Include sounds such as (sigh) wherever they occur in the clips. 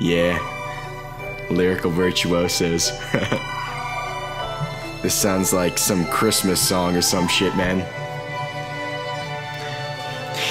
Yeah, lyrical virtuosos. (laughs) this sounds like some Christmas song or some shit, man.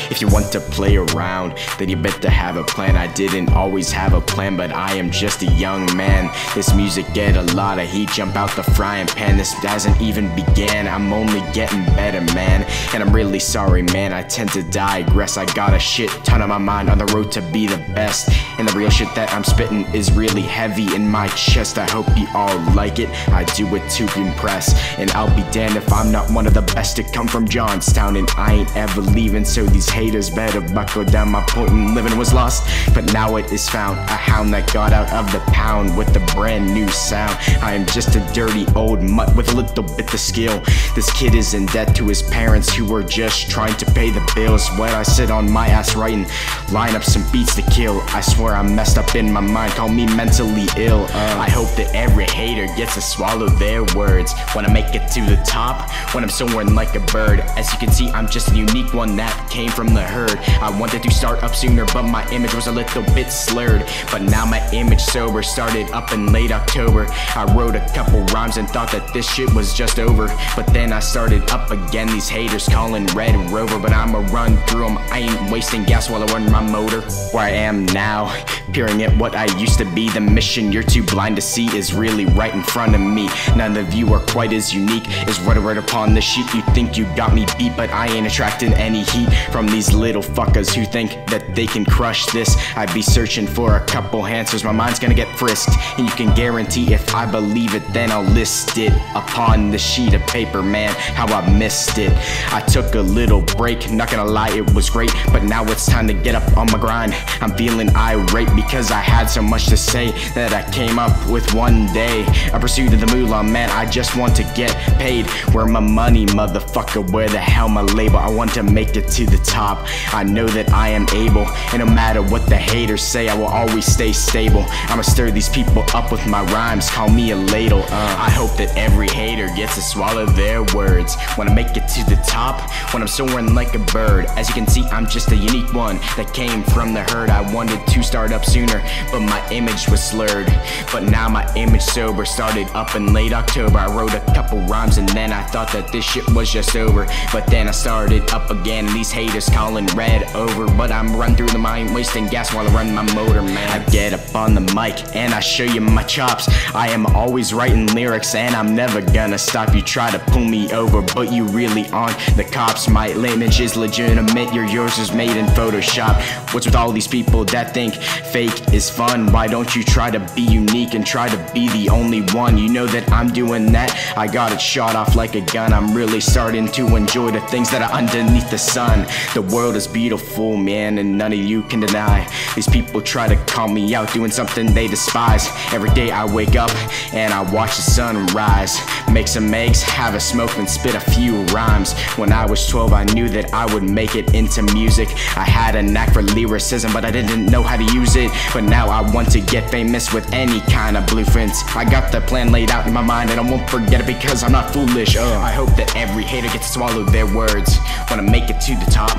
If you want to play around, then you better have a plan. I didn't always have a plan, but I am just a young man. This music get a lot of heat, jump out the frying pan. This hasn't even began, I'm only getting better, man. And I'm really sorry, man, I tend to digress. I got a shit ton on my mind on the road to be the best. And the real shit that I'm spitting is really heavy in my chest. I hope you all like it, I do it to impress. And I'll be damned if I'm not one of the best to come from Johnstown. And I ain't ever leaving, so these haters better buckle down. My point in living was lost, but now it is found. A hound that got out of the pound with a brand new sound. I am just a dirty old mutt with a little bit of skill. This kid is in debt to his parents who were just trying to pay the bills. What I sit on my ass writing, line up some beats to kill. I swear I'm messed up in my mind, call me mentally ill. Uh, I hope that every hater gets to swallow their words. When I make it to the top, when I'm soaring like a bird. As you can see, I'm just a unique one that came from the herd. I wanted to start up sooner, but my image was a little bit slurred. But now my image sober started up in late October. I wrote a couple rhymes and thought that this shit was just over. But then I started up again, these haters calling Red Rover. But I'ma run through them, I ain't wasting gas while I run my motor. Where I am now, peering at what I used to be. The mission you're too blind to see is really right in front of me. None of you are quite as unique as right upon the sheet. You think you got me beat, but I ain't attracting any heat from these little fuckers who think that they can crush this. I'd be searching for a couple answers. My mind's gonna get frisked, and you can guarantee if I believe it, then I'll list it upon the sheet of paper, man. How I missed it. I took a little break, not gonna lie, it was great, but now it's time to get up on my grind. I'm feeling irate because I had so much to say that I came up with one day. A pursuit of the moolah, man. I just want to get paid. Where my money, motherfucker? Where the hell my label? I want to make it to the top. I know that I am able, and no matter what the haters say, I will always stay stable. I'ma stir these people up with my rhymes. Call me a ladle. Uh, I hope that every hater gets to swallow their words. When I make it to the top, when I'm soaring like a bird. As you can see, I'm just a unique one that came from the herd. I wanted to start up sooner, but my image was slurred. But now my image sober started up in late October. I wrote a couple rhymes and then I thought that this shit was just over. But then I started up again, these haters calling Red Rover. But I'm run through the mind, wasting gas while I run my motor, man. I get up on the mic and I show you my chops. I am always writing lyrics and I'm never gonna stop. You try to pull me over, but you really aren't. The cops, my image is legitimate, your yours is made in Photoshop. What's with all these people that think fake is fun? Why don't you try to be unique and try to be the only one? You know that I'm doing that. I got it shot off like a gun. I'm really starting to enjoy the things that are underneath the sun. The world is beautiful, man, and none of you can deny. These people try to call me out doing something they despise. Every day I wake up and I watch the sun rise. Make some eggs, have a smoke, and spit a few rhymes. When I was 12, I knew that I would make it into music. I had a knack for lyricism, but I didn't know how to use it. But now I want to get famous with any kind of blueprints. I got the plan laid out in my mind, and I won't forget it because I'm not foolish. Uh, I hope that every hater gets to swallow their words when I make it to the top.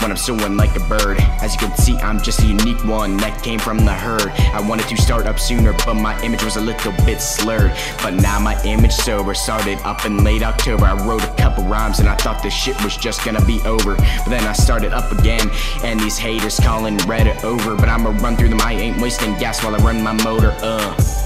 When I'm soaring like a bird, as you can see, I'm just a unique one that came from the herd. I wanted to start up sooner, but my image was a little bit slurred. But now my image sober started up in late October. I wrote a couple rhymes and I thought this shit was just gonna be over. But then I started up again, and these haters calling Red Rover. But I'ma run through them, I ain't wasting gas while I run my motor. Uh.